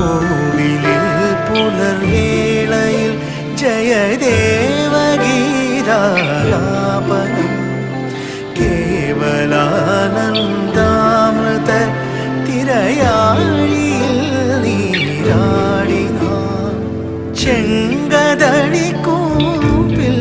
കോവിലിൽ പുലർവേളയിൽ ജയദേവഗീതാലാപനം. കേവലാനന്ദാമൃത തിരയാഴിയിൽ നീരാടിനാം. ചെങ്കതടി കൂപ്പിൽ